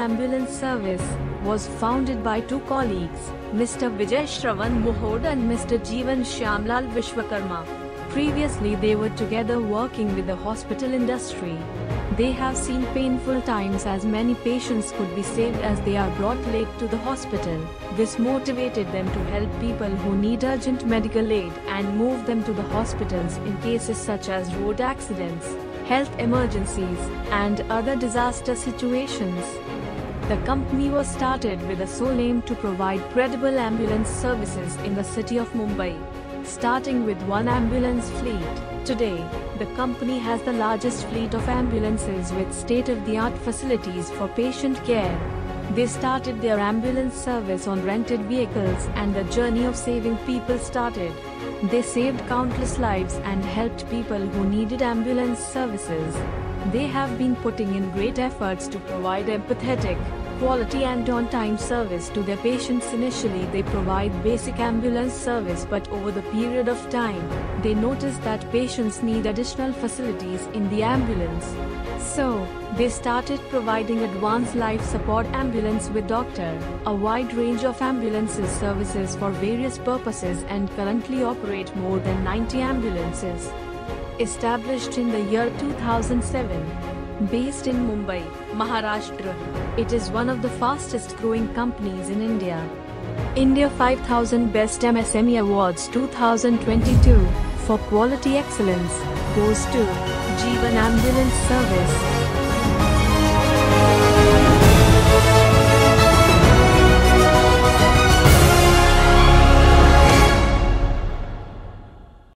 Ambulance Service, was founded by two colleagues, Mr. Vijay Shravan Mohod and Mr. Jeevan Shyamlal Vishwakarma. Previously they were together working with the hospital industry. They have seen painful times as many patients could be saved as they are brought late to the hospital. This motivated them to help people who need urgent medical aid and move them to the hospitals in cases such as road accidents, health emergencies, and other disaster situations. The company was started with a sole aim to provide credible ambulance services in the city of Mumbai starting with one ambulance fleet. Today, the company has the largest fleet of ambulances with state-of-the-art facilities for patient care. They started their ambulance service on rented vehicles and the journey of saving people started. They saved countless lives and helped people who needed ambulance services. They have been putting in great efforts to provide empathetic, quality and on-time service to their patients initially they provide basic ambulance service but over the period of time, they notice that patients need additional facilities in the ambulance. So, they started providing advanced life support ambulance with doctor, a wide range of ambulances services for various purposes and currently operate more than 90 ambulances. Established in the year 2007, Based in Mumbai, Maharashtra, it is one of the fastest growing companies in India. India 5000 Best MSME Awards 2022 for quality excellence goes to Jeevan Ambulance Service.